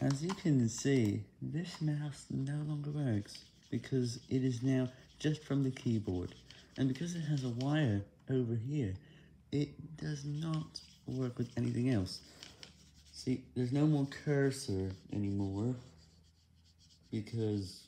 As you can see, this mouse no longer works because it is now just from the keyboard. And because it has a wire over here, it does not work with anything else. See, there's no more cursor anymore because